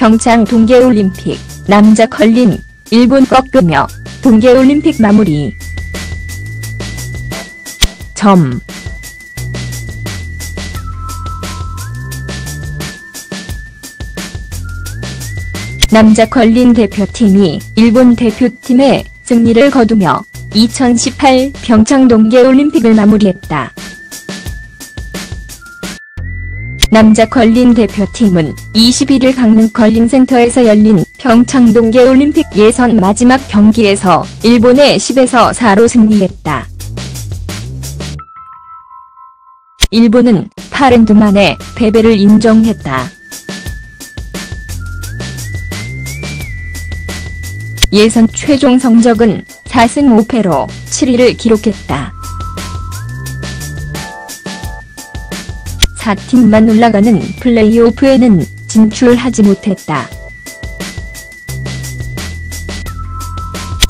평창 동계올림픽 남자 컬링 일본 꺾으며 동계올림픽 마무리 점 남자 컬링 대표팀이 일본 대표팀의 승리를 거두며 2018 평창 동계올림픽을 마무리했다. 남자 컬링 대표팀은 21일 강릉 컬링센터에서 열린 평창 동계올림픽 예선 마지막 경기에서 일본에 10에서 4로 승리했다. 일본은 8엔드 만에 패배를 인정했다. 예선 최종 성적은 4승 5패로 7위를 기록했다. 4팀만 올라가는 플레이오프에는 진출하지 못했다.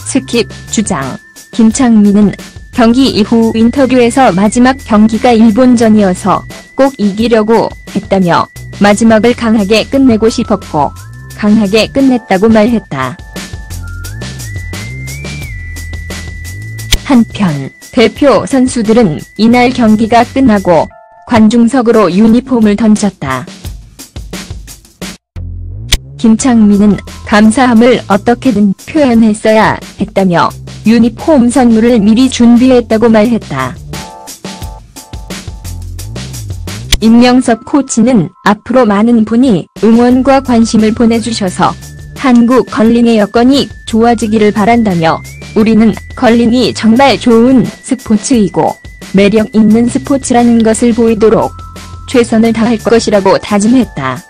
스킵 주장 김창민은 경기 이후 인터뷰에서 마지막 경기가 일본전이어서 꼭 이기려고 했다며 마지막을 강하게 끝내고 싶었고 강하게 끝냈다고 말했다. 한편 대표 선수들은 이날 경기가 끝나고 관중석으로 유니폼을 던졌다. 김창민은 감사함을 어떻게든 표현했어야 했다며 유니폼 선물을 미리 준비했다고 말했다. 임명석 코치는 앞으로 많은 분이 응원과 관심을 보내주셔서 한국 컬링의 여건이 좋아지기를 바란다며 우리는 컬링이 정말 좋은 스포츠이고 매력 있는 스포츠라는 것을 보이도록 최선을 다할 것이라고 다짐했다.